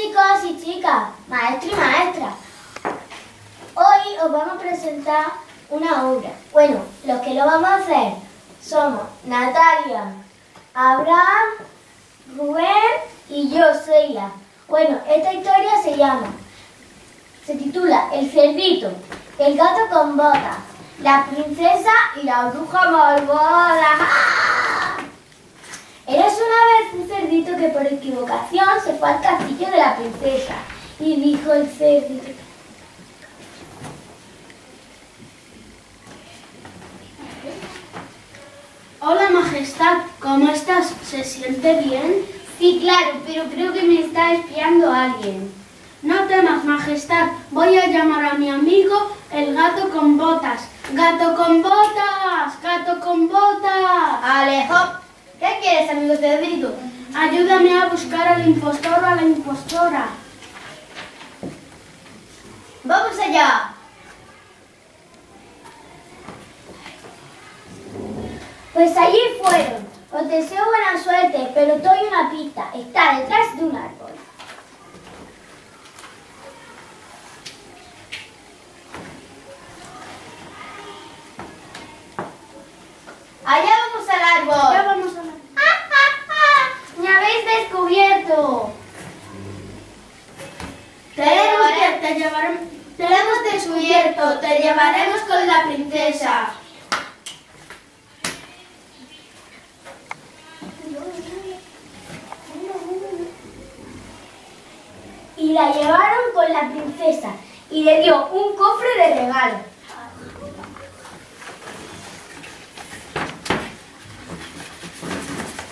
chicos y chicas, maestro y maestra. Hoy os vamos a presentar una obra. Bueno, los que lo vamos a hacer somos Natalia, Abraham, Rubén y yo, Celia. Bueno, esta historia se llama, se titula El cerdito, el gato con botas, la princesa y la bruja malvada. ¡Ah! Eras una vez un cerdito que por equivocación se fue al castillo de la princesa y dijo el cerdito. Hola Majestad, ¿cómo estás? ¿Se siente bien? Sí, claro, pero creo que me está espiando alguien. No temas, Majestad, voy a llamar a mi amigo el gato con botas. ¡Gato con botas! ¡Gato con botas! Alejo, ¿qué quieres, amigo cerdito? Ayúdame a buscar al impostor o a la impostora. Vamos allá. Pues allí fueron. Os deseo buena suerte, pero doy una pista. Está detrás de un árbol. Allá vamos al árbol. Ya vamos a la... ¡Me habéis descubierto! Te hemos, de- te llevaremos, te hemos descubierto, te llevaremos con la princesa. Y la llevaron con la princesa y le dio un cofre de regalo.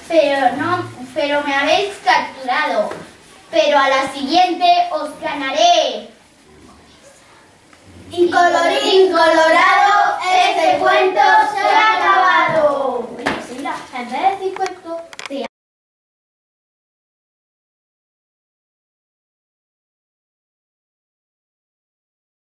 Pero no, pero me habéis capturado. Pero a la siguiente os ganaré. Y colorín.